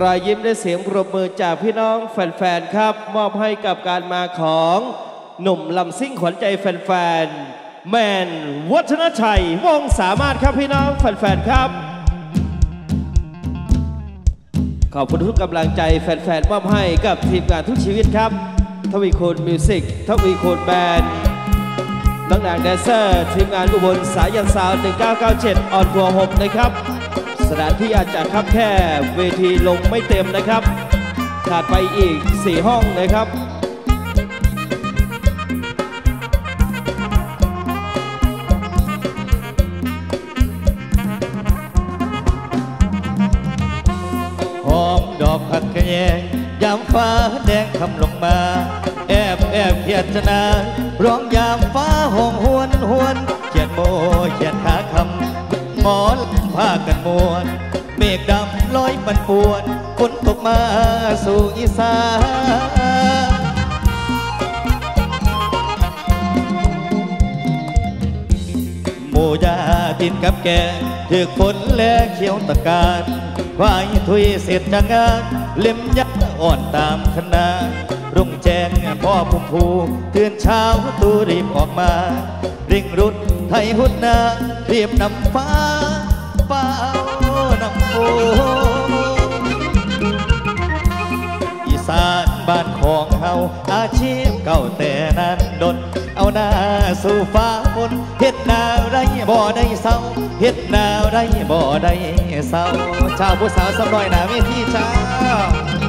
รอยยิ้มและเสียงปรบมือจากพี่น้องแฟนๆครับ มอบให้กับการมาของหนุ่มลำซิ่งขวัญใจแฟนๆแมนวัฒนชัยวงสามารถครับพี่น้องแฟนๆครับ ขอบคุณทุกกำลังใจแฟนๆมอบให้กับทีมงานทุกชีวิตครับ ทวีคูณมิวสิกทวีคูณแบนด์น้องนางแดนเซอร์ ทีมงานอุบลสายันสาว 1997 ออนทัวร์6นะครับ สถานที่อาจจะครับแค่เวทีลงไม่เต็มนะครับขาดไปอีก 4 ห้องนะครับหอมดอกผักกระแยงยามฟ้าแดงคำลงมา แอบแอบเขียนจนาร้องยามฟ้าห้องหวนหวนเขียนโมเขียนขา หมอนผ้ากันมวนเมฆดำลอยปันปวนฝนตกมาสู่อีสานหมูยาตินกับแกถือฝนและเขียวตะการควายทุยเสร็จจากงานเล่มยักษ์อ่อนตามคณะรุ่งแจ้งพ่อพุ่มพูตื่นเช้าตูรีบออกมา ริ่งรุดไทยหุดนา รียบนำฟ้าเฝ้านำโฟอีสานบ้านของเฮาอาชีพเก่าแต่นั้นดน เอาหน้าสู่ฟ้าฝนเฮ็ดนาไรบ่ได้เศร้าเฮ็ดนาไรบ่ได้เศร้าชาวผู้สาวสำน้อยหน้าเวทีเช้า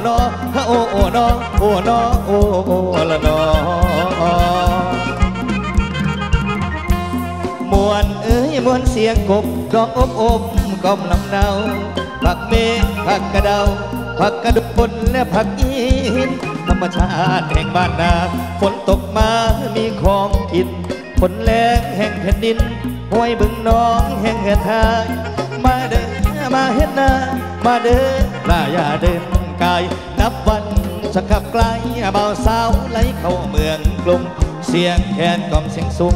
นโอฮะโอโอโนโอโนโอโอละโนมวนเอ้ยมวนเสียงกบร้องอบอบกอมลำเนาผักเมฆผักกระเดาผักกระดุบนและผักอีหินธรรมชาติแห่งบ้านนาฝนตกมามีของกินฝนแรงแห่งแผ่นดินห้วยบึงน้องแห่งเหือทางมาเด้อมาเฮ็ดนามาเด้อลาอย่าเดิน กาย นับวันสักขับไกลเบาสาวไหลเข้าเมืองกรุงเสียงแคนกล่อมเสียงสุง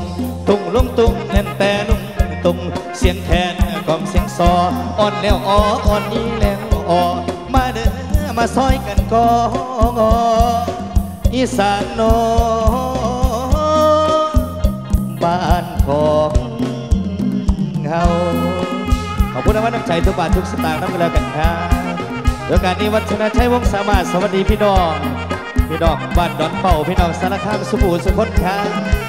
ตุ้งลุงตุ้งแน่นแต่นุ่งตุ้งเสียงแคนกล่อมเสียงซออ่อนแล้วอ่ออ่อนนี้แล้วอ่อมาเด้อมาซอยกันก่อนอีสานโนบ้านของเฮาขอบคุณนะว่าน้ำใจทุกบาททุกสตางค์น้ำกันแล้วกันครับ โดยการนี้วัฒนชัยวงสามารถสวัสดีพี่น้อง พี่น้องบ้านดอนเป่าพี่น้องสารคามสุบูสุพจน์ครับ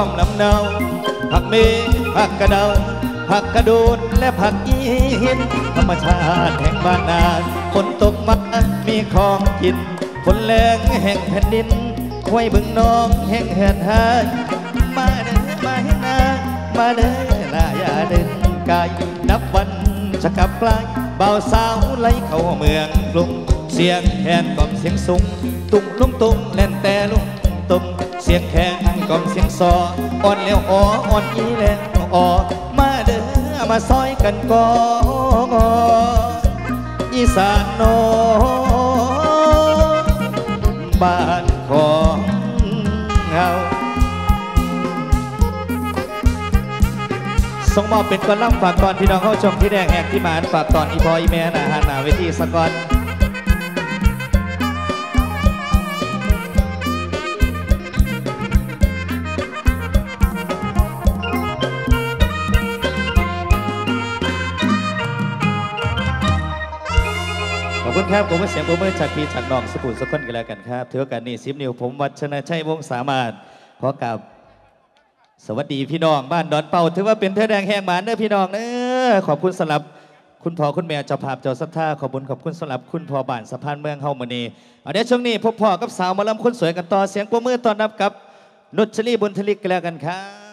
อบก้อมลำเนาผักเมผักกระเดาผักกระโดนและผักอีหินธรรมชาติแห่งบ้านนาฝนตกมามีของกินฝนแรงแห่งแผ่นดินห้วยบึงน้องแห่งเหือนหายมาเด้อมาเห็นามาเด้อลาอย่าเดินกายนับวันจะกลับไกลเบาสาวไหลเข้าเมืองกรุงเสียงแคนกล่อมเสียงสูงตุ้งลุงตุ้งแน่นแต่ลุงตุ้ม เสียงแคนกล่อมเสียงซออ่อนแล้วอ่ออ่อนอีแล้วอ่อมาเด้อมาซอยกันก่อนอีสานโนบ้านของเฮาส่งมอบเป็นกอลัมน์ฝากตอนพี่น้องเข้าชมที่แดงแหกที่มานฝากตอนอีพออีแม่นะฮะหนาเวทีสกอน ครับผมว่าเสียงผมเมื่อจากพี่จากน้องสปูนสกุลกันแล้วกันครับถือโอกาสนี้สิบนิ้วผมวัชนะชัยวงสามารถขอกับสวัสดีพี่น้องบ้านดอนเป่าถือว่าเป็นเทอแดงแห้งหมานเด้อพี่น้องเด้อขอบคุณสำหรับคุณพ่อคุณแม่เจ้าภาพเจ้าสัทธาขอบคุณขอบคุณสำหรับคุณพ่อบ้านสะพานเมืองเฮามือนีเอาเดี๋ยวช่วงนี้พบพ่อกับสาวมาลำคนสวยกันต่อเสียงปรบมือต้อนรับกับนุชลีบุญทลิกกันแล้วกันครับ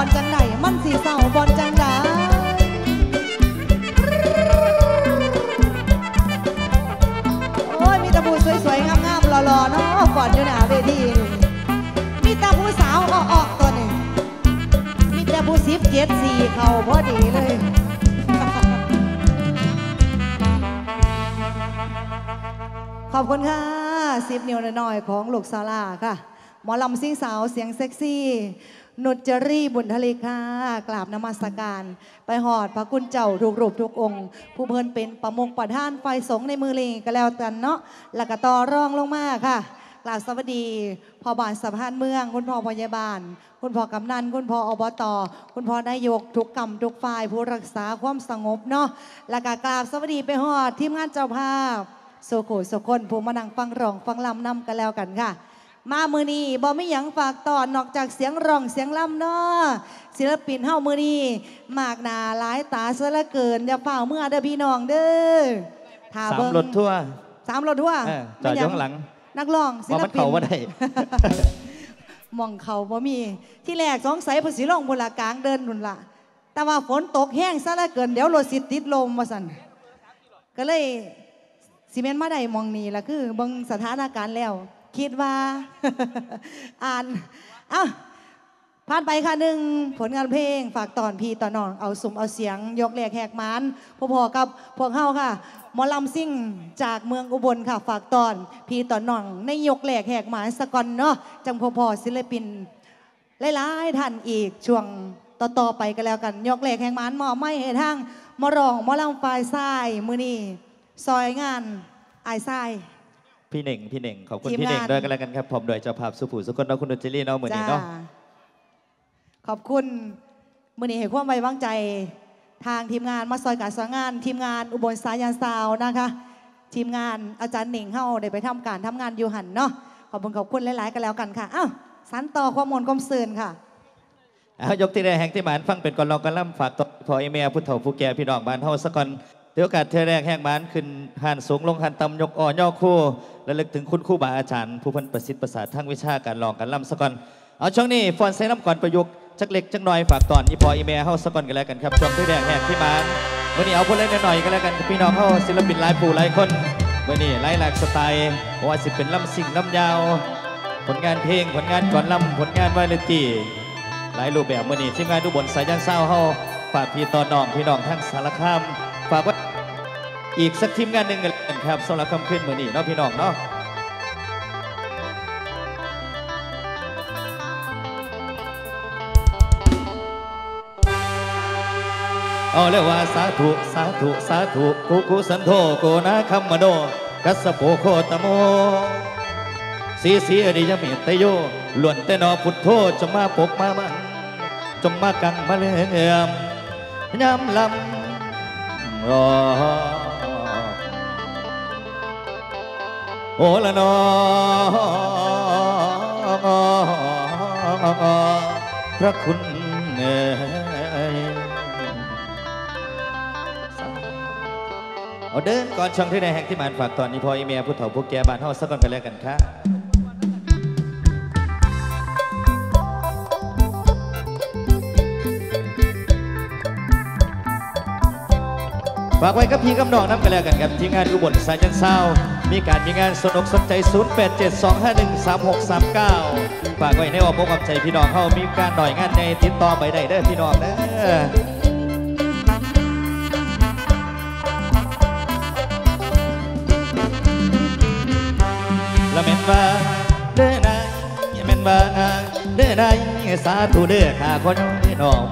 อลจังไหนมันสีเศร้าบอลจังไดโอ้ยมีตะบูสวยๆงามๆหล่อๆเนาะก่อนอยู่หน้าเวทีมีตะบูสาวอ้อๆตัวนี้มีตะบูสิบเจ็ดสี่เขาพอดีเลยขอบคุณค่ะสิบนิ้วหน่อยๆของลูกซาลาค่ะ หมอลำซิ่งสาวเสียงเซ็กซี่ นุจจรีบุญทะเลค่ะกราบนมัสการ ไปหอดพระคุณเจ้าทุกรูปทุกองค์ ผู้เพิ่นเป็นประมงประท่านไฟสงในมือเลงก็แล้วกันเนาะแล้วก็ต่อรองลงมาค่ะกราบสวัสดีพ่อบานสะพานเมือง คุณพ่อพยาบาล คุณพ่อกำนัน คุณพ่ออบต คุณพ่อนายกทุกกรรมทุกฝ่ายผู้รักษาความสงบเนาะแล้วก็กราบสวัสดีไปหอดทีมงานเจ้าภาพโซโขโซคนผู้มานั่งฟังร้องฟังลำนำกันแล้วกันค่ะ มามือนี้บ่ไม่หยังฝากตอนนอกจากเสียงร้องเสียงลำเนาะศิลปินเฮามือนี้มากหนาหลายตาซะเหละเกินอย่าเฝ้าเมื่อเด้อพี่น้องเด้อถ้าสามเบิ่งรถทั่วร์สามรถทั่วเออจอดอยู่ข้างหลังนักร้องศิว่าลมันปิน เขาว่าได้ มองเขาบ่มีที่แรกสงสัยเพนสิลงบนละกลางเดินนุ่นละแต่ว่าฝนตกแห้งซะเหละเกินเดี๋ยวรถสิติดลมมาสั่นก็เลยซีเมนต์มาได้หมองนี้ละคือเบิ่งสถานการณ์แล้ว คิดว่า อ่านอะผ่านไปค่ะหนึ่งผลงานเพลงฝากตอนพี่ตอนน้องเอาสุ่มเอาเสียง ยกแหลกแหกมานพอๆกับพวกเฮาค่ะหมอลำซิ่งจากเมืองอุบลค่ะ ฝากตอนพี่ตอนน้องในยกแหลกแหกมานสกอนเนาะจังพอๆศิลปินหลายๆท่านอีกช่วงต่อๆไปก็แล้วกัน ยกเหล็กแห่งหมันหมอไม่ให้ทางมารองมอลำปลายทรายมือนี่ซอยงานอายทราย พี่เหน่งพี่เหน่งขอบคุณทีมพี่เหน่งงาน ด้วยกันแล้วกันครับผมโดยเจ้าภาพสุภูสุคนเนาะคุณดนตรีเนาะเหมือนนี้เนาะขอบคุณมือนี่ให้ความไว้วางใจทางทีมงานมาซอยการสางาน ทีมงานอุบลสายันซาวน์นะคะ ทีมงานอาจารย์หนิงเฮาได้ไปทำการทำงานอยู่หันเนาะขอบคุณขอบคุณหลาย ๆ กันแล้วกันค่ะอ้าวสันต่อความมวลความซื่นค่ะ เอายกที่ได้แห่งที่หมานฟังเป็นก่อนรองกันล่ำฝากต่อพอไอเมียผู้เฒ่าผู้แก่พี่น้องบ้านเฮาสะก่อน เดี๋ยวโอกาสเทแรกแห่งหมานขึ้นหันสูงลงหันต่ำยกอ่อย่อคู่และลึกถึงคุณครูบาอาจารย์ ผู้พันประสิทธิ์ประสาททั้งวิชาการลองกันล่ำสะก่อน เอาช่วงนี้ฟอนใส่น้ำก่อนประยุกต์จักเล็กจักหน่อยฝากตอนอีพออีเมียเฮาสะก่อนกันแล้วกันครับช่วงเทแรกแห่งที่หมานวันนี้เอาพูดเล่นหน่อยกันแล้วกันพี่น้องเฮาศิลปินหลายผู้หลายคนวันนี้หลายหลากสไตล์ว่าสิเป็นลำสิ่งลำยาว ผลงานเพลงผลงานก่อนลำผลงานวาเลนตีหลายรูปแบบมื่อนี้ทีมงานดูบนสายยันเศร้าเฮาฝากพี่ตอนน้องพี่น้องทั้งสารคาม ฝากไว่าอีกสักทีมงานหนึ่งกันครับสำหรับคำขึ้นมือนี้เนาะพี่น้องเนาะเอาเรียกว่าสาธุ สาธุ สาธุกุกุสันโธโกนาคัมมโนกัสโปโคตโมสีสีอริยมตตโยล้วนแต่นอพุทโธจงมาปกมามันจงมากังมาเลื่อมยำลำ รอโอละนอพระคุณเอ่ยเอาเดินก่อนช่องที่ในแห่งที่มานฝากตอนนี้พออีเมียผู้เฒ่าผู้แก่บ้านเฮาสักก่อนกันแล้วกันครับ ฝากไว้กับพี่กับน้องน้ำกันแล้วกันครับทีมงานอุบลสายยันเศร้า มีการมีงานสนุกสนใจ 0872513639 ฝากไว้ในอ้อมอกอ้อมใจพี่น้องเขามีการหน่อยงานในติดต่อไปได้เด้อพี่น้องเด้อละเม็นว่าเด้อนายแม่นว่าเด้อนายสาธุเด้อข้าคนพี่น้อง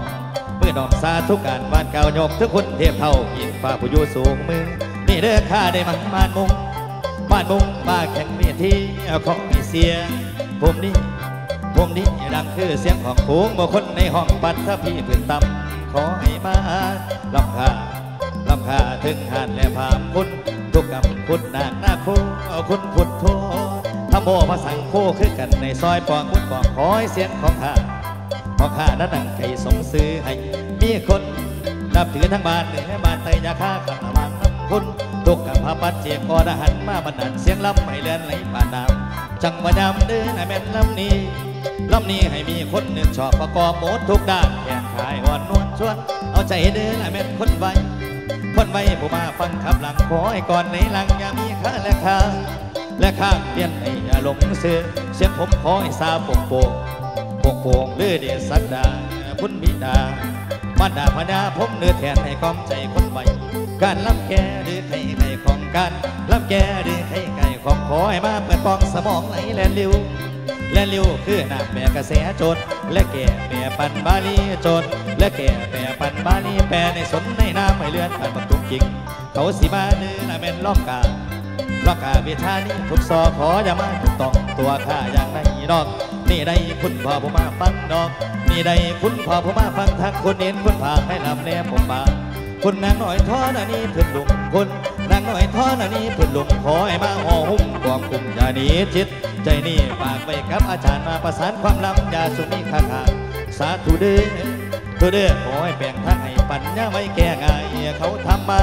เมื่อน้องสาธุการบ้านเก่ายกทุกคนเทียบเท่ายิ งฟ้าผู้อยู่สูงมือนี่เด้อข้าได้มันมานมุงบ้านมุงมาแข่งเมีที่ของมีเสีย ผมนี่ผมนี่ดังคือเสียงของผูงเมื่อคนในห้องปัดถ้าพี่พื้นต่ำขอให้มาลำคาลำคาถึงหันและพามคุณทุกกำพุทธนางนาคูเอาคุณพุทธโททำโมมาสังโคคือกันในซอยปองมุดปองคอยเสียงของข้าพอข้านั้นดังไก่สมซื้อให้มีคน นับถือทั้งบ้านเหนือบ้านไตยาค่าขับระวังน้ำคุณทุกกับพระปัจเจกอดหันมาบรรดาลเสียงลำไม่เลือนไหลป่านน้ำจังหวะยามเดินแม่นลำนี้ลำนี้ให้มีคนหนึ่งชอบประกอบหมดทุกด้านแข่งขายอ่อนนวลชวน เอาใจเดินแม่นคนไวคนไวผู้มาฟังขับหลังขอให้ก่อนในหลังอย่ามีค่าและค่าและข้างเพียนให้อย่าหลงเสือเสียงผมขอให้ซาโป่งโป่งโป่งโป่งเลือเดียสักดาพุนบิดา มารดาพญาผมเนื้อแทนให้กองใจคนไวการลำแกหรือไข่ไก่ของการลำแกหรือไข่ไก่ของขอให้มาเปิดปองสมองไหลแลนเร็วแลนเร็วคือหน้ำแม่กระแสจด และแก่แม่ปันบาลีจด และแก่แม่ปันบาลีแปรในสนในน้ำไม่เลือนผ่านประตูจริง เขาสิมาเนื้อละแม่นล่องการักอาเวชานี้ทุกซอขออย่ามาถูกต้องตัวข้าอย่างไรดอก นี่ได้คุณพ่อผมมาฟังดอก นี่ได้คุณพ่อผมมาฟังทักคนเห็นคุณพาให้ลำแนมผมมาคุณนางหน่อยท้อนะนี่เพื่อนลุงคุณนางหน่อยท้อนะนี่เพื่อนลุงขอให้มาห่อหุ้มกองกลุ่มอย่าหนีจิต ใจนี่ฝากไปกับอาจารย์มาประสานความลับอย่าสุมีค่าขาสาธุเด้อเธอเด้อขอให้แบ่งทางให้ปัญญาไม่แก้ง่ายเขาทำมา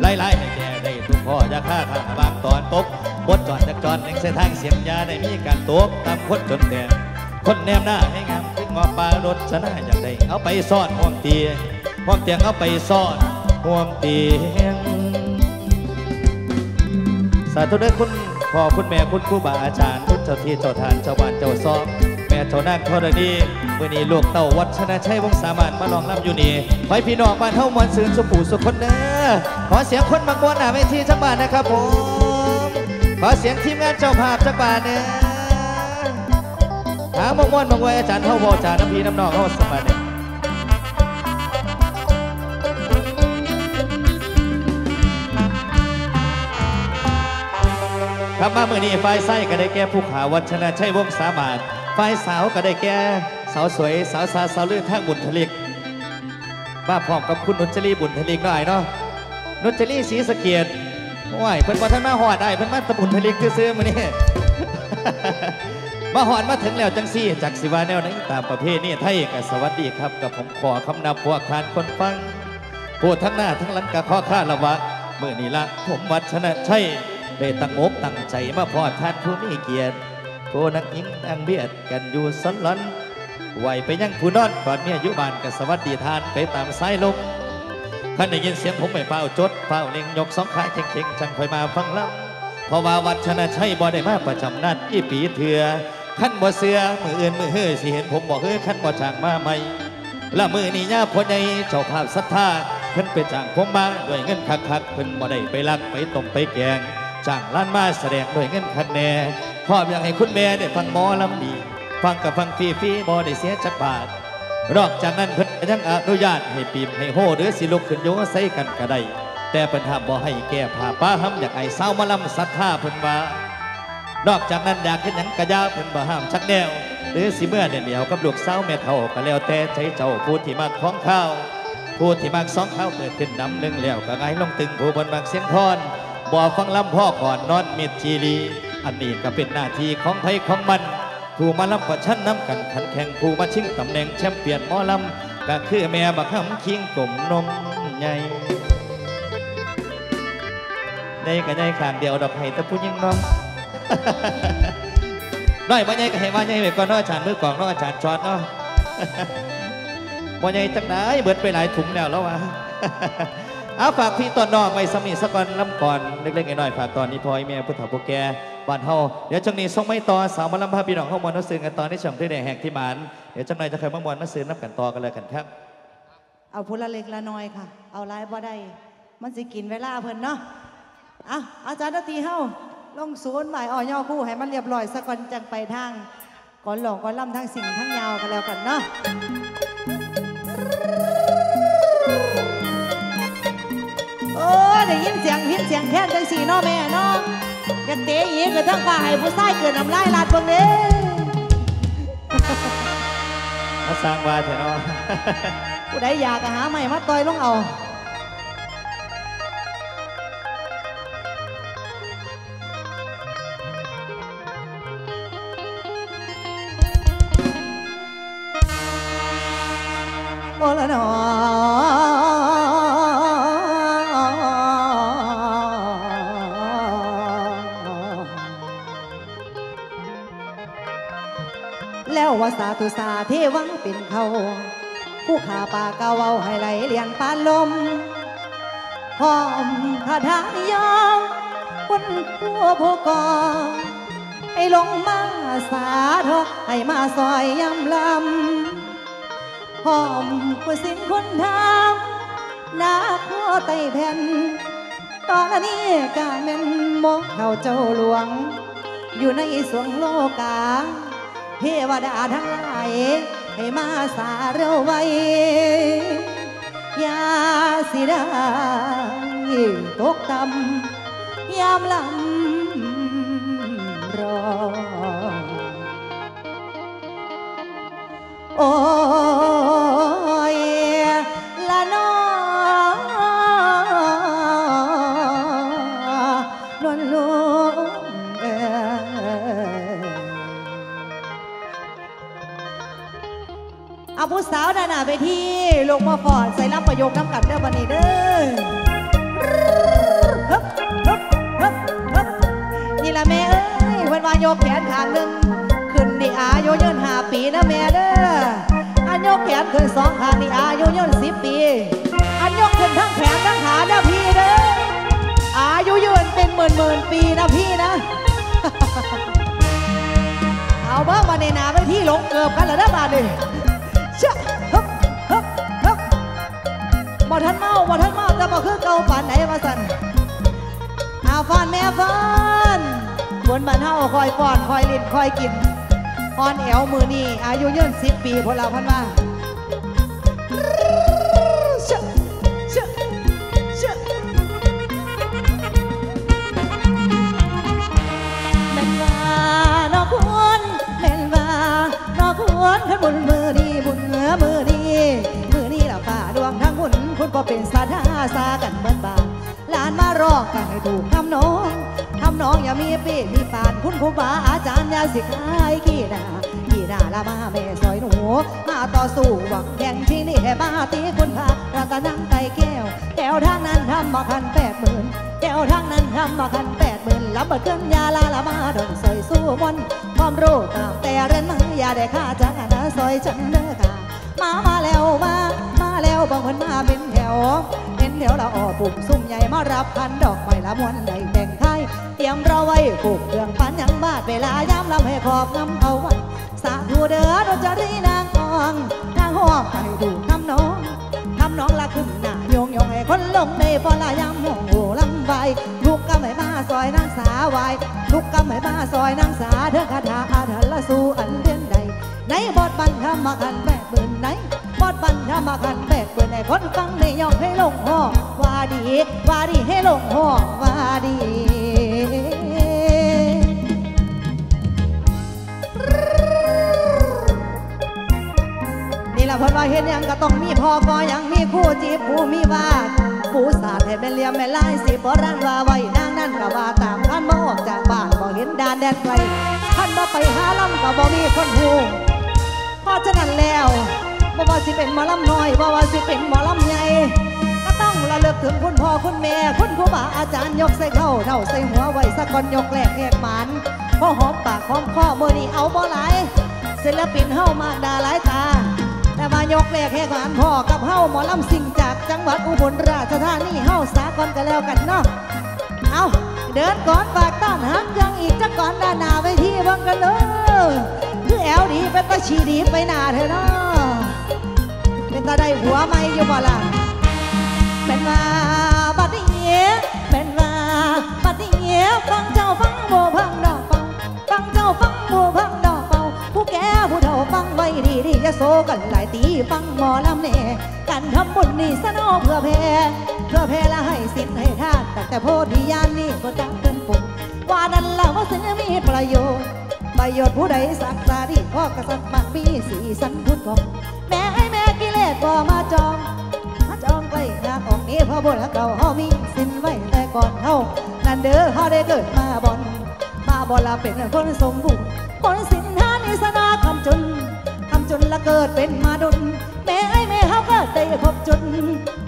ไล่ๆให้แก้ได้ทุกข้ออย่าฆ่าข้าบางตอนตก บดจอดจากจอดเล็งเส้นทางเสียงยาได้มีการตกตามคนจนแดงคนแนมหน้าให้งามขึ้นงอปลารถชนะอย่างใดเอาไปซ่อนห่วงเตียงห่วงเตียงเอาไปซ่อนห่วงเตียงสาธุเด้อคุณพ่อคุณแม่คุณครูบาอาจารย์ทุกเจ้าที่เจ้าทานเจ้าบ้านเจ้าซอกแม่เจ้านางธรณีมื่อนี้ลูกเต่าวัดชนะชัยวงสามารถมาลองรับอยู่นี่ขอให้พี่น้องบ้านเท่ามวลซืนสุปูสุขคนเด้อขอเสียงคนบางมวนหน้าเวทีจังบ้านนะครับผม ขอเสียงทีมงานเจ้าภาพจังบ้านเด้อหามงมวนบางวยอาจารย์เท่าบอจาน้ำพีน้ำนองเขาสมัยเนี่ยครับมาเมื่อนี้ฝ่ายไส้ก็ได้แก่ผู้ขาวัชนะชัยวงสามารถฝ่ายสาวก็ได้แก่สาวสวยสาวสาสาวลื่นทางบุญทะเลกมาพร้อมกับคุณนุชลีบุญทะเลกหน่อยเนาะนุชลีศรีสะเกียด ว้ายเพิ่นมาท่านมาหอดได้เพิ่นมาตะบุญทะเลกซื้อๆมื้อนี้ มาหอดมาถึงแล้วจังซี่จากสิวาแนวไหนตามประเพณีไทยก็สวัสดีครับกับผมขอคำนำพวกทานคนฟังพูดทั้งหน้าทั้งหลังกะข้อข้าละวะเมื่อนี้ละผมวัชนะชัยได้ตั้งอกตั้งใจมาพอดท่านผู้มีเกียรติผู้นักยิงนังเบียดกันอยู่สันหลันไหวไปยังผู้นอนก่อนเมียอยู่บ้านกับสวัสดีทานไปตามสายลม ท่านได้ยินเสียงผมไม่เป้าจดเป้าเล็งยกสองขาเข่งๆจังคอยมาฟังลำเพราะว่าวัดชนะชัยบ่ได้มาประจำนัดอีปีเถื่อขั้นบ่เสือมืออื่นมือเฮ้ยสิเห็นผมบอกเฮ้ยขั้นบ่จางมาใหม่ละมือนี่ย่าพ่อใหญ่เจ้าภาพศรัทธาเพิ่นไปจ้างผมมาด้วยเงินคักๆเพิ่นบ่ได้ไปลักไปต้มไปแกงจ้างล้านมาแสดงด้วยเงินคักแน่พร้ออยากให้คุณแม่ได้ฟังหมอลำดี ฟังกับฟังฟรีๆบ่ได้เสียจักบาท นอกจากนั้นเพิ่นยังอนุญาตให้ปีมให้โหหรือสิลุกขึ้นโยใส่กันก็ได้แต่เพิ่นห้ามบ่ให้แก้ผ้าป้าห้ำอยากให้สาวมาลำศรัทธาเพิ่นว่านอกจากนั้นอยากเห็นหยังกระยาเพิ่นบ่ห้ามชักแนว หรือสิเมื่อเดียเหนียวกับลูกสาวแม่เฒ่าก็แล้วแต่ใจเจ้าผู้ที่มักของข้าวผู้ที่มักสองข้าวเกิดขึ้นนำหนึ่งแล้วก็ไงลงตึงผู้บนมักเสียงทอนบ่ฟังลำพ่อก่อนนอนมิดจีรีอันนี้ก็เป็นหน้าที่ของไทยของมัน ผู้มาลำประชันน้ำกันขันแข่งผู้มาชิงตำแหน่งแชมป์เปี้ยนหมอลำก็คือแม่บักคำคิงกลมนมใหญ่ในก็ใหญ่ข้างเดียวดอกไห้ต่ผู้ยิ่งน้องน้อยบ่ใหญ่ก็ให้ว่าใหญ่ไปก่อนเนาะอาจารย์มือกลองเนาะอาจารย์จอดเนาะบ่ใหญ่จังไหนเบิดไปหลายถุงแล้วแล้ววะเอาฝากพี่ตอนนอกไว้สมีสกอนลำก่อนเล็กๆน้อยๆฝากตอนนี้พอให้แม่ผู้เฒ่าผู้แก่ บ้านเฮาเดี๋ยวจังนี้ส่งไม่ต่อสาวมาลำพาพี่น้องเข้ามวนมาซื้อกันตอนในช่องที่ได้แหกที่หมานเดี๋ยวจังหน่อยจะเคยมามวนมาซื้อน้ำกันต่อกันเลยกันครับ เอาพุละเล็กละน้อยค่ะ เอาลายบ่ได้มันสิกินเวลาเพิ่นเนาะอะอาจารย์นาทีเฮาลงศูนย์หมายอ่อย่อคู่ให้มันเรียบร้อยสักก่อนจังไปทางก่อนหลงก่อนล่ำทั้งสิ่งทั้งยาวกันแล้วกันเนาะโอ้ได้ยินเสียงหินเสียงแค้นจังสีเนาะแม่เนาะ อยากเตะอีกก็ทั้งฝ่ายผู้ชายเกิดน้ำลายลาดเบิ่งเด้มาสร้างวาเถอะเนาะผู้ใดอยากก็หาใหม่มาต่อยลงเอาโอละนอ สาธุสาเทวังเป็นเขาผู้ขาป่าเกาเอาให้ไหลเลี้ยนปานลมหอมคาถานิยมคนผู้ผู้กองให้ลงมาสาทอให้มาซอยยำลำหอมผู้สิ้นคนทำนาข้อไตแผ่นตอนนี้กลายเป็นหมกเขาเจ้าหลวง อยู่ในสวงโลกา เทวดาทั้งหลายให้มาสาเราไว้ยาสิได้ตกต่ำยามลำรอโอ้ ไปที่ลงมาฟอดใส่รับประโยคน้ำกันเด้อวันนี้เด้อนี่ละแม่เอ้ยวันวานโยกแขนข้างหนึ่งขึ้นในอายุยืนหาปีนะแม่เด้ออันยกแขนขึ้นสองข้างนี่อายุยืนสิบปี อันยกขึ้นทั้งแขนทั้งขานะพี่เด้ออายุยืนเป็นหมื่นหมื่นปีนะพี่นะเอาเบิ้งมาในนาไปที่หลงเกือบกันแล้วนะบาดนี่ บ่ทันเมาบ่ทันเมาแต่บ่คือเก่าปานไหนมาสั่นอาฟอนแม่ฟอนบนบ้านเฮาคอยฟอนคอยลิ้นคอยกินฟอนแอวมือนี่อายุยืนสิบปีพวกเราพันมาเชื่อเชื่อเชื่อแม่นว่านอกควรแม่นว่านอกควรขันบุญมือดีบุญเหนือมือดี คุณก็เป็นสาธาสากันเหมือนบางหลานมารอกกันให้ถูกทำน้องทำน้องอย่ามีเป้มีปานคุณครูบาอาจารย์อย่าสิขายขี้หน้าขี้หน้าละมาแม่ซอยหนูมาต่อสู้หวังแข่งที่นี่ให้มาตีคุณพารัตนังไก่แก้วแก้วทางนั้นทำมาพันแปดหมื่นแก้วทางนั้นทำมาคันแปดหมื่นรับบัดเครื่องยาลาละมาดนใส่สู้มนความรู้ตามแต่เรนมืออย่าได้ค่าจากนะซอยจังเด้อค่ะมามาแล้วมามาแล้วบางคนมาเป็น แถวเป็นแถวละอ่อปุ่มซุ่มใหญ่มารับพันดอกไม้ละมวนได้แต่งไทยเตรียมรอไว้ปลูกเครื่องปันยังบาดเวลายามลำให้ขอบงำเอาไว้สาธุเด้อดนจรีนางทองนางห้องให้ดูน้ำน้องทำน้องละขึ้นหน้าโยงโยงให้คนลงในพอละยำห่วงโหลำใบลูกกำให้มาซอยนางสาวายลูกกำให้มาซอยนางสาเธอคาถาอาถรรพ์ละสู่อันเด่นใดในบทบันทำมาคันแปดหมื่นไหน บทบันทำมาคันแปดหมื่นในคนฟังในยองให้ลงห้องว่าดี ว่าดีให้ลงห้องว่าดีนี่ละพนว่าเห็นยังก็ต้องมีพ่อก็ยังมีคู่จีบผู้มีวาผู้สาดให้เป็นเลี่ยมแม่ลายสิบ่รันว่าไว้นางนั่นก็ว่าตามคันบ่ออกจากบ้านบ่เห็นดานแดนไกลคันบ่ไปหาลำก็บ่มีคนฮู้เพราะฉะนั้นแล้ว บ่ว่าสิเป็นหมอลำน้อยบ่ว่าสิเป็นหมอลำใหญ่ก็ต้องระลึกถึงคุณพ่อคุณแม่คุณครูบาอาจารย์ยกใส่เข้าเท่าใส่หัวไว้สักก่อนยกแรกแหกหมันพอหอมปากหอมคอมื้อนี้เอาบ่หลายศิลปินเฮามากดาหลายตา แต่มายกแรกให้ขานพ่อกับเฮาหมอลำสิ่งจากจังหวัดอุบลราชธานีเฮาสากลกันแล้วกันเนาะเอาเดินก่อนฝากต้อนหักยังอีกจักก่อนด้านหน้าไปที่เบังกันเลยคือแอลดีเป็นตาชีดีไปหน้าเธอเนาะ ตาได้หัวไม่อยู่บ่ล่ะเป็นว่าบัดนี้เป็นว่าบัดนี้ฟังเจ้าฟังโบพังดอกฟังฟังเจ้าฟังโบพังดอกเป่าผู้แก่ผู้เฒ่าฟังไว้ดีดีจะโซกันหลายตีฟังหมอลำเน่กันทำบุญนี่สนอเพื่อแพ่เพื่อแพ่ละให้สินให้ทานแต่แต่โพธิญาณนี่ก็จังเกินปุ่มว่านั้นละว่าสินมีประโยชน์ประโยชน์ผู้ใดสักตาดีพ่อกษัตริย์มักมีสีสันพุทธองแม่ให้แม่ กิเลสบ่มาจอง มาจองไว้งานออกนี้เพราะบนเก่าเฮามีสินไว้แต่ก่อนเฮานั่นเด้อเฮาได้เกิดมาบอนมาบอนละเป็นคนสมบูรณ์คนสินหานิสนาคำจนคำจนละเกิดเป็นมาดุลแม่ไอ้แม่เฮาก็ได้พบจุด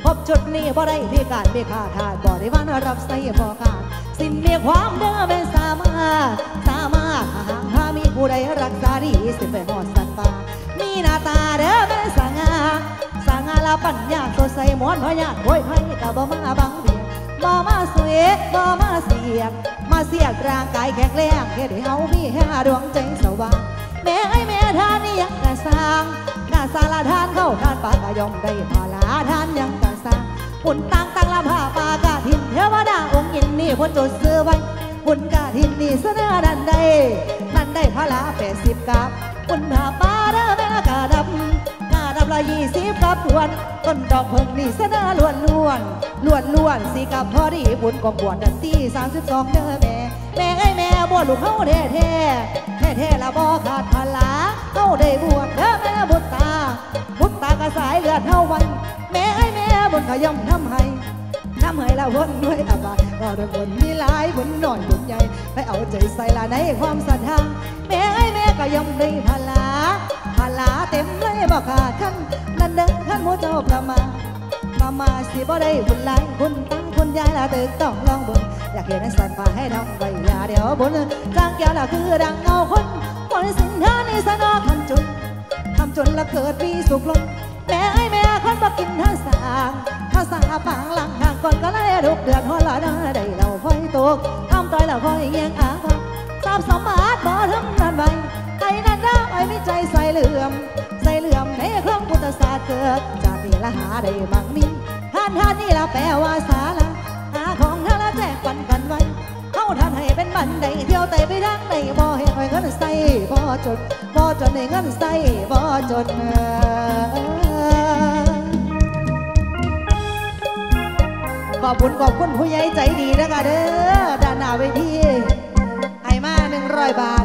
พบจุดนี้บ่ได้พิการพิขาขาดบ่ได้วันรับใส่บ่ขาดสิ้นมีความเด้อเป็นสามารถสามารถหางหามีผู้ใดรักษาดีสิไปหอดสันฟ้ามีหน้าตาเด้อเป็นสง่า ลาปัญญาสดใส่หมอนพยาโวยไพ่กับบ่มาบังเบียบ่มาสวยบ่มาเสียดมาเสียดร่างกายแข็งแรงเฮ็ดให้เฮามีแห่ดวงใจสว่างแม่ให้แม่ทานนี่ยังกะสร้างกะสาลาทานเข้าทานปากกะยอมได้พาลาทานยังกะสร้างปุ่นต่างต่างลำผ้าปากะทินเทวดาองค์ยินนี่พ้นจดเสื้อไว้ปุ่นกะทินนี่เสนอนันได้นั่นได้พาลาแปดสิบกับปุ่นผ้าป่าเด้อ ละยี่สิบกับทวน ต้นดอกเพิ่งนี่เสนอล้วนล้วนล้วนล้วนสีกับพอดีบุญกองบวชดันตีสามสิบสองเด้อแม่ แม่ไอ้แม่บวชลูกเฮาแท้แท้แท้แท้ละบ่ขาดพลาเฮาได้บวชเด้อแม่บุญตา บุญตากระสายเลือดเฮาวันแม่ไอ้แม่บุญขยำทำให้ทำให้ละวนด้วยอบายก็ได้บุญมีหลายบุญน้อยบุญใหญ่ไปเอาใจใส่ละในความศรัทธา แม่ไอ้แม่ก็ยอมได้พลาพลาเต็มเลยบ่ขาดขั้นนั่นเด้อขั้นหัวเจ้าประมามามาสิบ่ได้บุญหลายคุณตั้งคุณยายละตึกต้องลองบิ่งอยากเห็นให้สันฟ้าให้ดองไว้อยาเดี๋ยวบุญจางแก้วละคือดังเงาคนคนสินค้านี่สนอคันจุนจนละเกิดมีสุขลงแม่ไอ้แม่คนบ่กินท่าสางท่าสาปางหลังห่างก่อนก็เลยทุกเดือนหัวละนาได้เราค่อยตกทำต่อยแล้วค่อยเงียงอาง ทราบสมบัติบ่ถึงนั้นไว้ไอ้นั่นนะไอ้ไม่ใจใส่เหลื่อม ใส่เหลื่อมในเครื่องพุทธศาสตร์เกิดจากนี่ละหาได้มั่งมีท่านท่านนี่ละแปลว่าสาระหาของท่านละแจกปันกันไว้เข้าท่านให้เป็นบันไดเที่ยวแต่ไปทางใดบ่เห็นไว้เงินใส่บ่จนบ่จนในเงินใส่บ่จนเออขอบคุณขอบคุณผู้ใหญ่ใจดีนะคะเด้อด้านหน้าเวที ห้มาหนึ่งร้อยบาท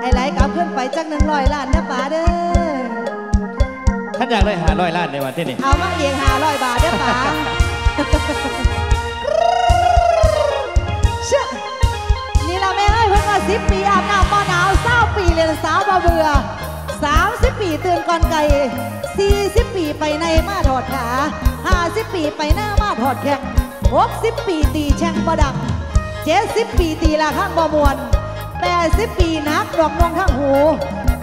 ให้ไหลกลับขึ้นไปจักหนึ่งร้อยล้านนะป๋าเด้อขันอยากได้หาร้อยล้านในวันที่นี่เอามาเองหาร้อยบาทเด้อป๋าเชื่อนี่เราไม่ให้เพิ่งมาสิบปีอาบน้ำมอหนาวเศร้าปีเรียนสาวบ่เบื่อสามสิบปีตื่นก่อนไก่สี่สิบปีไปในมาถอดขาห้าสิบปีไปหน้ามาถอดแข้งหกสิบปีตีแช่งบ่ดังเจ็ดสิบปีตีละข้างบ่มวน แปดสิบปีนักดอกนวงข้างหู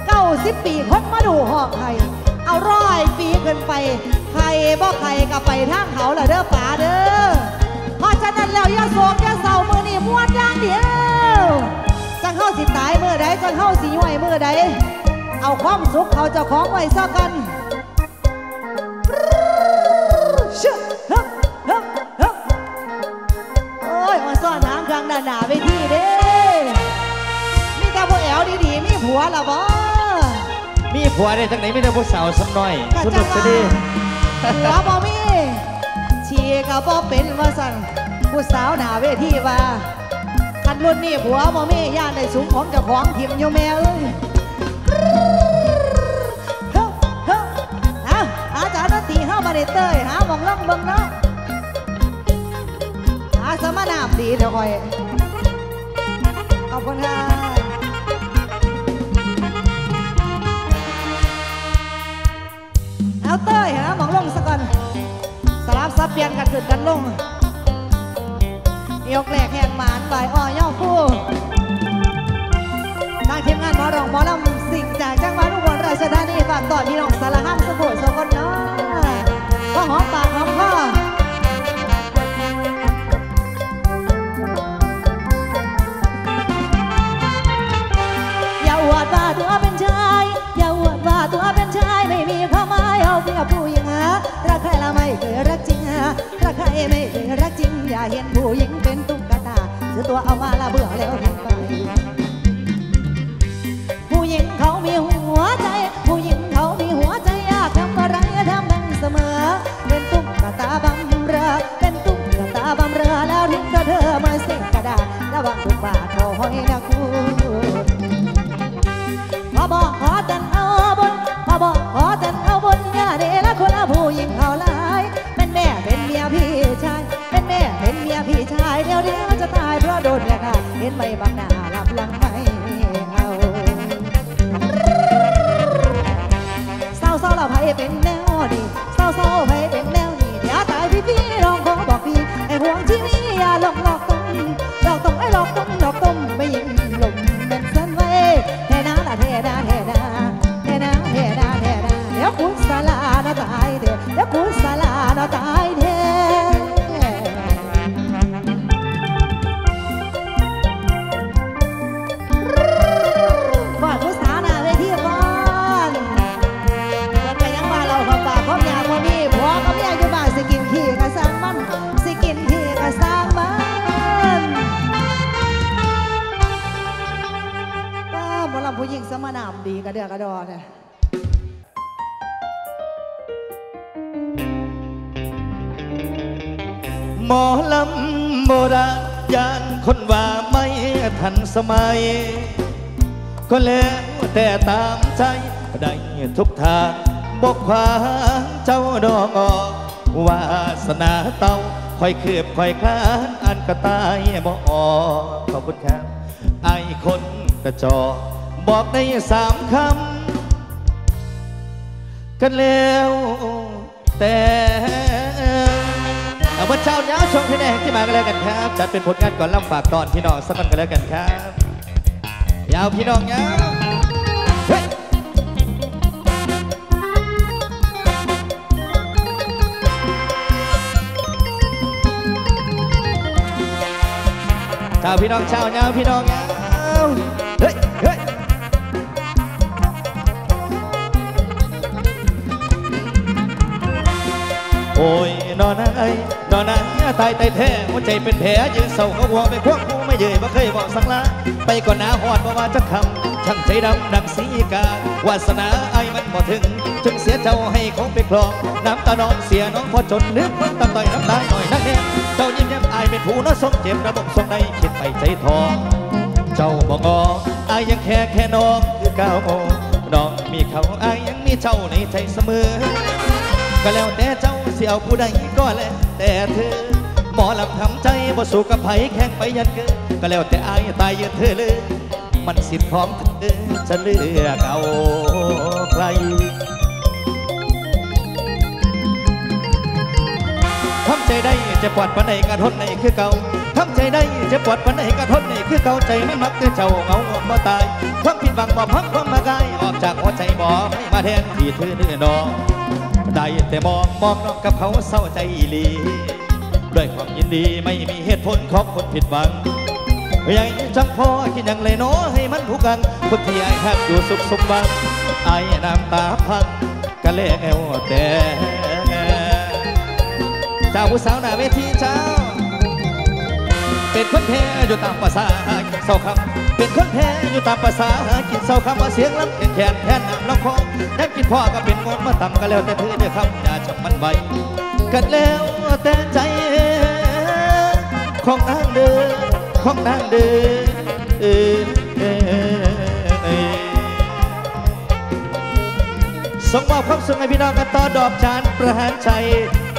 เก้าสิบปีคนมาดูหอกไห้เอาร้อยปีขึ้นไปใครบ่ใครก็ไปทางเขาละเด้อป๋าเด้อเพราะฉะนั้นแล้วอย่าโศกอย่าเศร้ามือนี่ม้วนอย่างเดียวจังเข้าสิตายมือใดจังเข้าสิย่อยมือใดเอาความสุขเขาจ้าของไว้ซะกันเอ้ยมาซ่อนน้ำกลางหน้าหนาเวที ผัวละบ่มีผัวได้ทั้งไหนไม่ได้ผู้สาวซ้ำน้อยกะคุณจันุงกว่าดีผัวบ่มีชีก็บ่เป็นว่าสั่นผู้สาวหน้าเวทีว่าคันรุ่นนี้ผัวบ่มีย่านได้สูงของเจ้าของทิมอยู่แม่เอ้ยเฮ้อเฮ้อเอาอาจารย์ดนตรีเฮามาได้เต้ยหาหมองล่องเบิ่งเนาะหาสมนามดีเดี๋ยวคอย สลับเปลี่ยนกันขึ้นกันลง ยกแหลกแหกหมานบ่ายอ้อย่อคู่ทางทีมงานหมอรองหมอลำสิ่งจากจังหวัดอุบลราชธานีฝากต่อพี่น้องสารห้ามสมุทรสกลเนาะก็หอมปากหอมคออย่าอวดว่าตัวเป็นชาย ไม่เคยรักจริง อย่าเห็นผู้หญิงเป็นตุ๊กตาซื้อตัวเอามาละเบื่อแล้ว ไหมบางหนาลับหลังไม่เอาเศร้าเศร้าเราไผเป็นแนวดีเศร้าเศร้าไผเป็นแนวนี้เดี๋ยวตายพี่พี่ลองขอบอกพี่ไอ้ห่วงที่นี่อย่าหลอกหลอกต้มหลอกต้มไอ้หลอกต้มหลอกต้มไม่ยิงหลงเป็นสันไว้เทนาละเทนาเทนาเทนาเทนาเทนาเดี๋ยวคุณสลานะตายเดี๋ยวคุณสลานะตาย อลำผู้หนามดีกระเดือกระดอเนี่ยหมอลำโบราณยานคนว่าไม่ทันสมัย ก็แล้วแต่ตามใจได้ทุกทางบอกขวาเจ้าดอกออกวาสนาเต้าคอยคืบคอยคลานอันก็ตายบ่ออกขอบคุณครับไอคนกระจอก บอกได้สามคำกันแล้วแต่เาวันเช้าเนี้ยชมที่แนงที่มากันแล้วกันครับจัดเป็นผลงานก่อนล่ำฝากตอนพี่น้องสักคนกันแล้วกันครับ ยาวพี่น้องยาวชาวพี่น้องชาวเนี้ยพี่น้องเนี้ย โอ้ยนอนไอ้นอนไอ้ตายตายแท้หัวใจเป็นแผลยืนเศร้าเขาหัวไปควงกูไม่เย่บ่เคยบอกสักลาไปก่อนหน้าหอดบ่ว่าจะคำช่างใจดำดังสีกาวาสนาไอ้มันบ่ถึง จึงเสียเจ้าให้เขาไปคลองน้ำตาน้องเสียน้องพอจนนึกมันตาต่อยน้ำตาหน่อยนักแน่เจ้ายิ้มแย้มไอเป็นผู้น้อสมเจ็บระบบทรงในคิดไปใจทองเจ้าบอกออายยังแค่แค่น้องคือก้าวโมน้องมีเขาไอยังมีเจ้าในใจเสมอ ก็แล้วแต่เจ้าเสียวผู้ใดก็แล้วแต่เธอ หมอลำทำใจบ่สู้กับไผแข่งไปยันเกินก็แล้วแต่อายตายยืนเธอเลย มันสิทธิ์ของเธอจะเลือกเอาใครทำใจได้จะปวดปันใดกระทนในคือเก่าทำใจได้จะปวดปันใดกระทนในคือเก่าใจมันมักจะเจ้าเงาหมดบ่ตายความผิดหวังบ่พักความมากายออกจากหัวใจบ่ให้มาแทนที่เธอเนื้อนอง ได้แต่มองมองน้องกับเขาเศร้าใจอีหลีด้วยความยินดีไม่มีเหตุผลของคนผิดหวังยังจังพอคิดย่างไรเนาะให้มันถูกกันคนที่ไอ้หักอยู่สุขสมบัติไอ้น้ำตาพังก็แล้วแต่เจ้าผู้สาวหน้าเวทีเจ้า เป็นคนแท้อยู่ตามภาษา ศร้าคำเป็นคนแท้อยู่ตามภาษาหากินเศร้าคำว่าเสียงลำแขนแขนแทนน้ำลำคอแทนกินพ่อก็เป็นงดมาต่ำก็แล้วแต่เธอเดียวคำอย่าจับมันไว้กันแล้วแต่ใจของนางเดินของนางเดินเออเออเออส่งมอบความสุขให้พี่น้องกันต่อดอกจานประหารใจ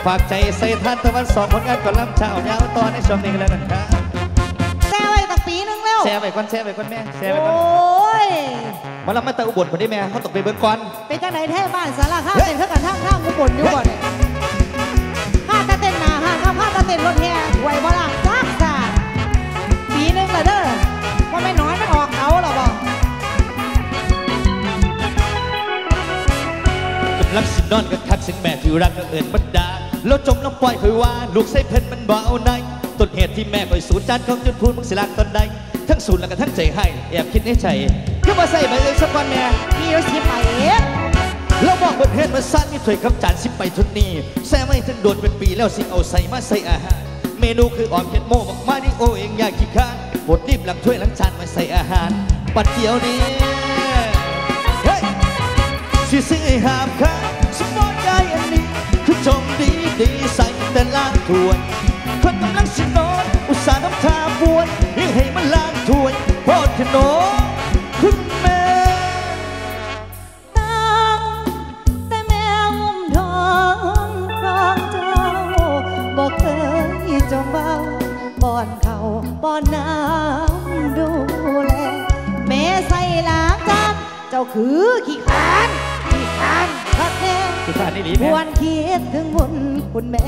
ฝากใจใส่ท่านตะวันสองผลงานก่อนลำเช้ายาวต่อในช่วงนี้แล้วกันครับ ก่อนแชร์ไปก่อนแม่แชร์ไปโอก่อน้ย มาเรามาตะอุบลคนนี้แม่เขาตกไปเบิ้งก่อน เป็นจังไหนแท้บ้านสารคามเฮ้ยเป็นเท่ากันทั้งข้างกุบลอยู่บ่เนี่ยห้าตาเต้นหนาห้าข้ามห้าตาเต้นรถแห่ไหวบ่ล่ะจ้าจ้าปีนึงละเด้อว่าไม่น้อยมันออกเอาหรอบ่กำลังสินอนกับคักสิงแม่ที่รักก็เอิญบันดาแล้วจมน้ำปล่อยคอยว่า ลูกใส่เพิ่นมันบ่เอาในต้นเหตุที่แม่คอยสูญจานของจนพูนมึงสิลักตอนใด ทั้งสูญแล้วก็ทั้งใจให้แอบคิดในใจคือว่าใส่ไปเลยสักวันแม่พี่เราสิไปเองแล้วบอกบนเฮ็ดมาสั้นนี่ถวยคำจานสิไปทุนนี้แซ่ไม่ถึงโดนเป็นปีแล้วสิเอาใส่มาใส่อาหาร เมนูคืออ่อมเผ็ดโม่บอกมาดิโอเองอยากกินข้าวบดรีบหลังถ้วยหลังจานมาใส่อาหาร ปัดเดียวนี้เฮ้ยสิซื้อหามข้าวสปอร์ตได้อันนี้คือจมดีดีใส่แต่ล้างถ้วยคนกำลังสินอนอุต ส่าห์น้ำทาบวนยังให้มันล้างถ้วยโพอดขนมคุณแม่ตั้งแต่แม่อุ้มท้องของเจ้าบอกเคยจมเบาป้อนเขาวป้อนน้ำดูแลแม่ใส่ล้างจานเจ้าคือขี้ขานขี้ขานพักแน่คือการนี่หลีคแม่วรคิดถึงบุญคุณแม่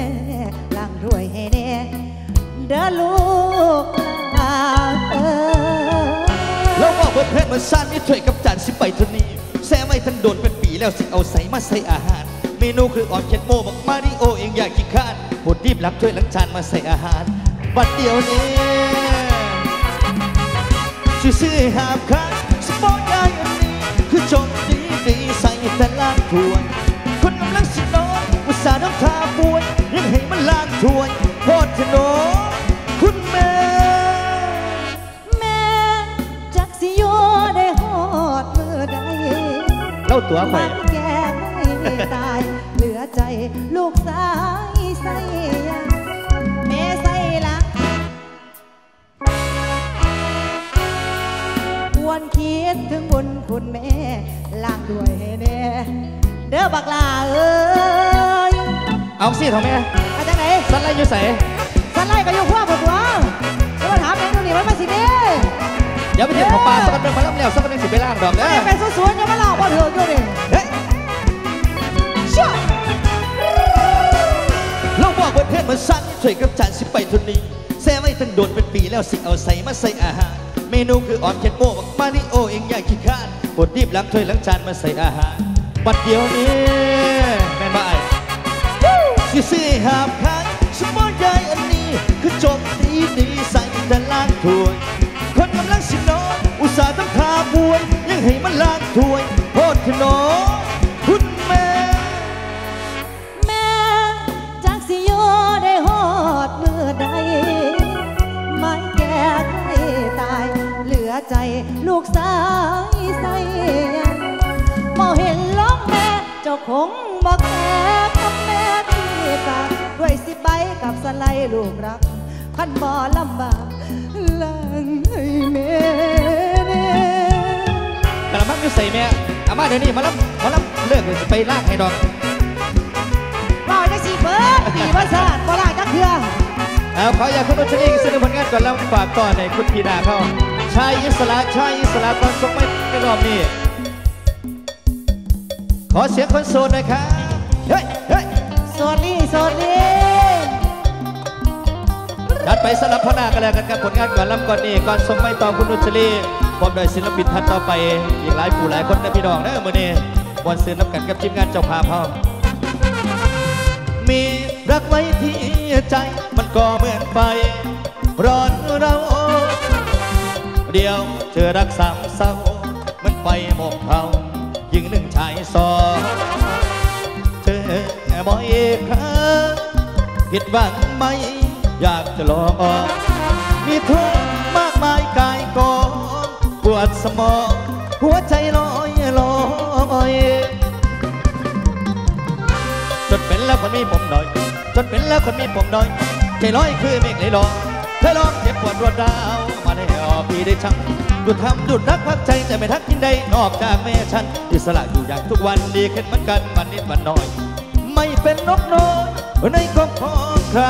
ล้างถ้วยให้แน่ เด้อลูกลาเออแล้วบอกว่าเพื่อนมันสั้นนี่ถ้วยกับจานสิไปทุนนี้แซ่ไม่ทันโดนเป็นปีแล้วสิเอาใส่มาใส่อาหาร เมนูคืออ่อนเค็ดโมบอกมาดิโอเองอยากกินข้าวบดรีบล้างถ้วยล้างจานมาใส่อาหาร บัดเดียวนี้ชื่อซื้อหาบคันสปอร์ตได้อันนี้คือจมดีดีใส่แต่ล้างถ้วย คนกำลังสินอนอุตส่าห์น้ำทาปวยยังให้มันล้างถ้วยโพอดถนน ล่าตัวข่อมัยนแก่ไม่ตาย เหลือใจลูกสายใส่ยาแม่ใส่ละควรคิดถึงบุญคุณแม่ล้างด้วยให้แน่เด้อบักลาเอ้ยเอาสิเถอะแม่มาจากไหนสันไรอยู่ใส่สันไล่ก็อยู่พวกผมตัวจะมาถามแม่ดูนี่มันมาสิเด้ เดี๋ยวไปเจ็บของปลาสักกันเดินมาแล้วแล้วสักกันหนึ่งสิไปล่างดอกเด้อไปสวยๆจะมาหลอกบ่เถื่อนอยู่นี่เฮ้ยชั่วเราบอกว่าเพื่อนมันสั้นช่วยกับจานสิไปทุนนี้แซ่ไม่ทันโดนเป็นปีแล้วสิเอาใส่มาใส่อาหาร เมนูคืออ่อนเค็ดโม่บอกมาดิโอเองอยากกินข้าวบดรีบล้างถ้วยล้างจานมาใส่อาหารบัดเดียวนี้แม่นบ่ไอ้สิซื้อหาบคันสมองใหญ่อันนี้คือจมดีดีใส่แต่ล้างถ้วย คนกำลังสินอน อุตส่าห์ต้องทาป่วย ยังให้มันลางถ้วยโทษขนอคุณแม่ แม่จากสิโยได้หอดมือใดไม่แก่ใครตาย เหลือใจลูกสายใสมองเห็นล้องแม่ เจ้าคงบอกแค่กับแม่ที่ฝากด้วยสิใบกับสไลด์ลูกรักขันบ่ลำบาก งให้แม่แน่กระมังอยู่ใส่แม่อามาเดี๋ยวนี้มารับมารับเลิกเลยไปลากให้ดอกบ่ได้สิเบิดปีว่าซาดบ่ลากจักเทื่อเอาขออยากคุณนุชลีแสดงผลงานก่อนแล้วฝากต่อในคุณพีนาเขาชายอิสระชายอิสระตอนส่งไม่ในรอบนี้ขอเสียงคนโสดหน่อยครับเฮ้ยเฮ้ยสวัสดีสวัสดีจัด ไปสลับพนากันแล้วกันกับผลงานก่อนลำก่อนนี้ก่อนส่งไม่ต่อคุณนุชลีพร้อมโดยศิลปินท่านต่อไป อีกหลายผู้หลายคนนะพี่น้องนะมือนี้บอลซื้อน้ำกันกับทีมงานเจ้าภาพเขามีรักไว้ที่ใจมันก็เหมือนไฟร้อนเราเดียวเจอรักสามเศร้ามันไฟหมกเผายิงหนึ่งชายสองเธอบ่อยครั้งผิดหวังไหม อยากจะลองออกมีทุกข์มากมายกายกองปวดสมอง หัวใจลอยลอยจนเป็นแล้วคนมีผมหน่อย จนเป็นแล้วคนมีผมหน่อย ใจลอยคือเมฆไหลลอยเธอลองเจ็บปวดรวดราวมาได้ออกพี่ได้ชังหยุดทำหยุดรักพักใจแต่ไม่ทักกินใดนอกจากแม่ฉันอิสระอยู่อย่างทุกวันดีขึ้นเหมือนกันวันนิดวันน้อย ไม่เป็นนกน้อยในกองของใคร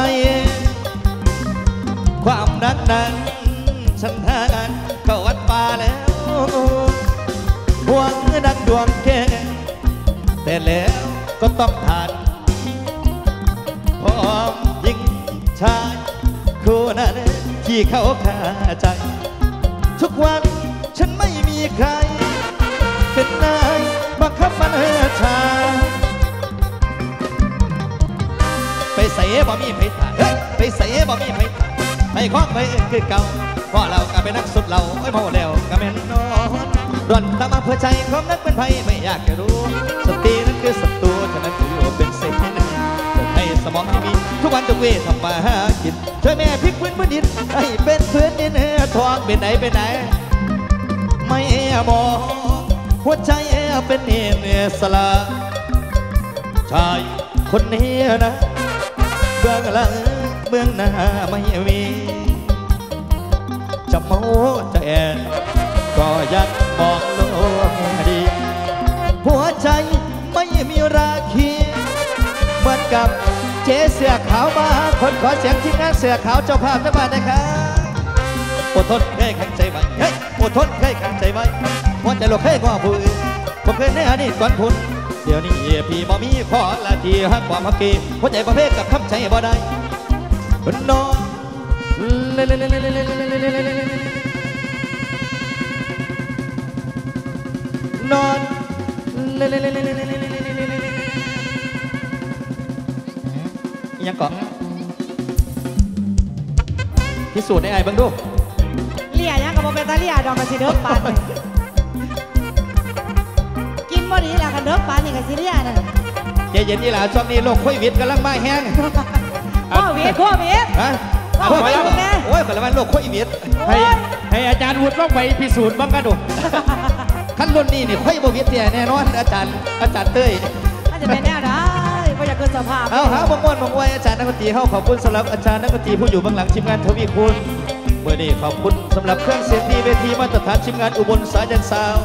ความรักนั้นฉันทานเข้าวัดป่าแล้วหวงดังดวงแก้แต่แล้วก็ต้องผ่านพร้อมยิงชายคู่นั้นที่เขาขาใจ ทุกวันฉันไม่มีใคร เป็นนายบังคับมันเฮชา ไปใส่บ่มีไผตายเฮ้ยไปใส่บ่มีไผตา ไปคล้องไปเองคือเก่าพ่อเราก็เป็นนักสุดเราไอ้ยเมาแล้วก็แม่นนอนร่อนตามมาเพื่อใจความนักเป็นไผไม่อยากจะรู้สตินั้นคือศัตรูฉะนั้นคือเป็นสิ่งหนึ่งเพื่อให้สมองที่มีทุกวันทุกเวททำมาหากินช่วยแม่พลิกพื้นพื้นดินให้เป็นพื้นดินทองเป็นไหนเป็นไหน ไม่บอกหัวใจเป็นเนสลาชายคนนี้นะเบื้องหลัง เบื้องหน้าไม่มีจะโม้จะแอนก็ยังมองโลกดี หัวใจไม่มีราคีเหมือนกับเจ๊เสือขาวมาคนขอเสียงทีมงานเสือขาวเจ้าภาพจ้าบ้านนะครับอดทนเคยขังใจไว้เฮ้ยอดทนเคยขังใจไว้หัวใจเราเคยว่าผู้อื่นผมเคยในอดีตก่อนคุณเดี๋ยวนี้พี่บ่มีขอละทีหักความฮักกีหัวใจประเภทกับคำใจบ่ได้ นนอนเล่เล่เล่เล่เล่เล่เล่เล่เล่เลเล่นอนเล่เล่เล่เล่เล่เล่เล่เลเล่เลเล่เล่ยังเกาะพิสูจน์ได้ไงบ้างดูเลี่ยยังกับโมเป็นตาเลี่ยดอกกระสิเด้อปานนี่กินบ่ดีล่ะกันเด้อปานนี่กระสิเลี่ยนั่นใจเย็นนี่ล่ะช่วงนี้โรคโควิดกำลังมาแห้ง โควิดโควิดฮะเอาโคไปวิดเอาแน่โอ้ยคนละวันโรคโควิดให้ให้อาจารย์วุฒิลองไปพิสูจน์บ้างกันดูขั้นรุ่นนี้นี่ไข้บ่วิดเนี่ยแน่นอนอาจารย์อาจารย์เต้ยอาจจะเป็นแน่ได้บ่อยากเกินสภาพเอาหาบางวันบางวัยอาจารย์นักดนตรีเฮาขอบคุณสำหรับอาจารย์นักดนตรีผู้อยู่เบื้องหลังทีมงานทวีคุณเมื่อนี้ขอบคุณสำหรับเครื่องเสียงดีเวทีมาตรฐานทีมงานอุบลสายันซาว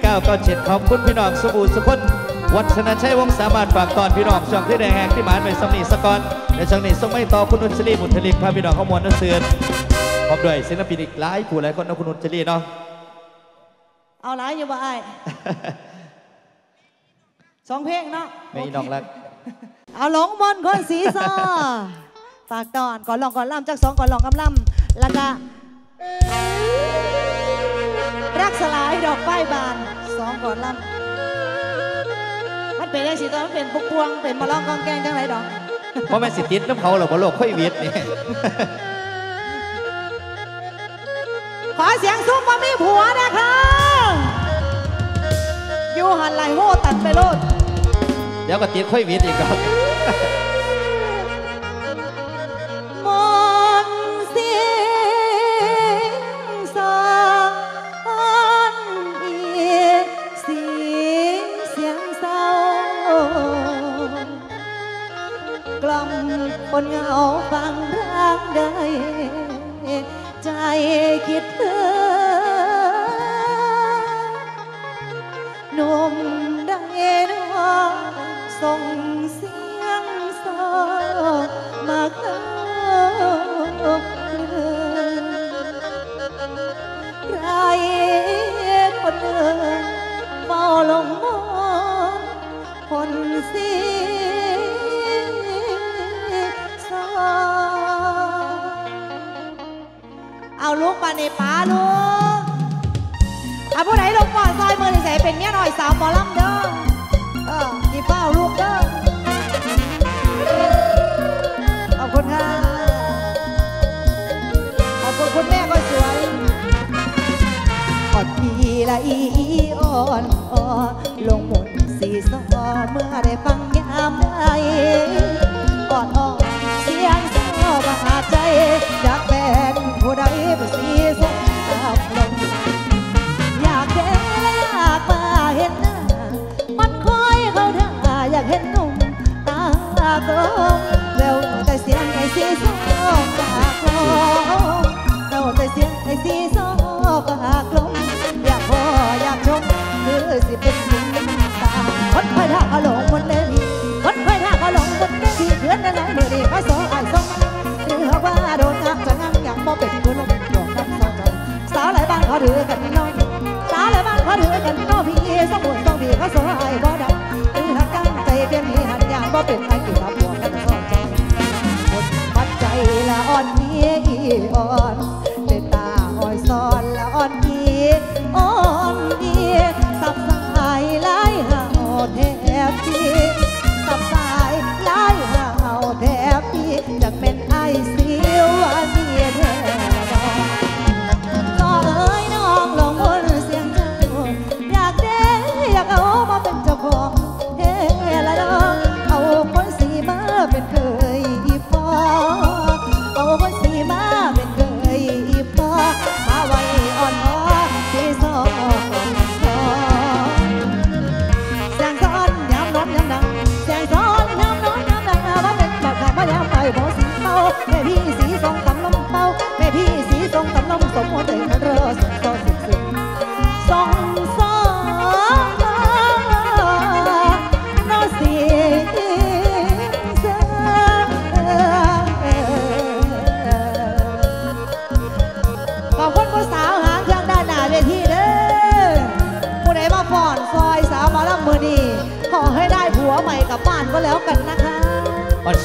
1997ขอบคุณพี่น้องสบู่สุคน วัฒนชัยวงศ์สามารถฝากตอนพี่น้องช่องที่ได้แหกที่หมานไปสำนีสกอนในช่องนี้ส่งไม่ต่อคุณนุชลีมุนทลิกพาพี่น้องข้อมูลนักเสือนพร้อมด้วยศิลปินอีกหลายผู้หลายคนนะคุณนุชลีเนาะเอาหลายอยู่บ่อ้ายสองเพลงเนาะไม่น้องรักเอาหลงมนต์คนสีซอฝากตอนก่อนลองก่อนล่ำจากสองก่อนลองกำล่ำแล้วก็รักสลายดอกป้ายบานสองก่อนล่ำมัน เป็นได้สิตอนมันเป็นปุกพวงเป็นมาล่องกองแกงจังไรดอกเพราะแม่นสิติดน้ำเขาหรอกว่โลกค่อยเวิดนี่ ขอเสียงซุ้มว่ามีผัวนะคะอยู่หันไหลโง่ตัดไปโลด เดี๋ยวก็ติดค่อยวิดอีกครับ คนเหงาฟังรักได้ ใจคิดถึงหนุ่มได้นอส่งเสียงสอมาเข้าใครคนหนึ่งเฝ้าลงมองคนเสีสอ เอาลูกมาในป้าลูกถ้าผู้ใดลงก่อนซอยมือใส่เป็นเมียหน่อยสาวหมอลำเด้อเอออีเป้าลูกเด้อขอบคุณค่ะขอบคุณคุณแม่ก็สวยอ่อนพีละอีอ่อนอ่อนลงหมุนสีสอเมื่อได้ฟังยามใดอ่อนอ่อ อบาดใจจากแฟนผู้ใดเป็นสีสมตามลงอยากเห็นและอยากมาเห็นหน้า มันคอยเขาท่าอยากเห็นหนุ่มตากลมเร็วแต่เสียงไอ้สีโซปากลมเร็วแต่เสียงไอ้สีโซปากลมอยากพออยากชมคือสิเป็นเสียงตาคนคอยท่าเขาวและบ้านเขาถือกันน้อพี่สมุนสองพี่เขาสวยบ่ดังคือหักกันใจเพียงนี้หันยางบ่เป็นไอ้กี่รับหัวกันสองใจคนปัดใจละอ่อนมีอ่อน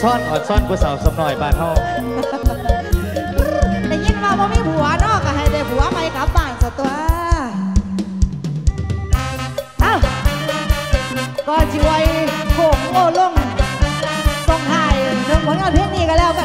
ซ่อนออดซ่อนผู้สาวสำน่อยบ้านเฮาได้ยินว่าบ่มีผัวเนอกก็ให้ได้ผัวไปกลับบ้านซะตัวเอ้าก็จิไว้โขงโอลงส่งท้ายเรื่องผลงานเพลงนี้ก็แล้วกัน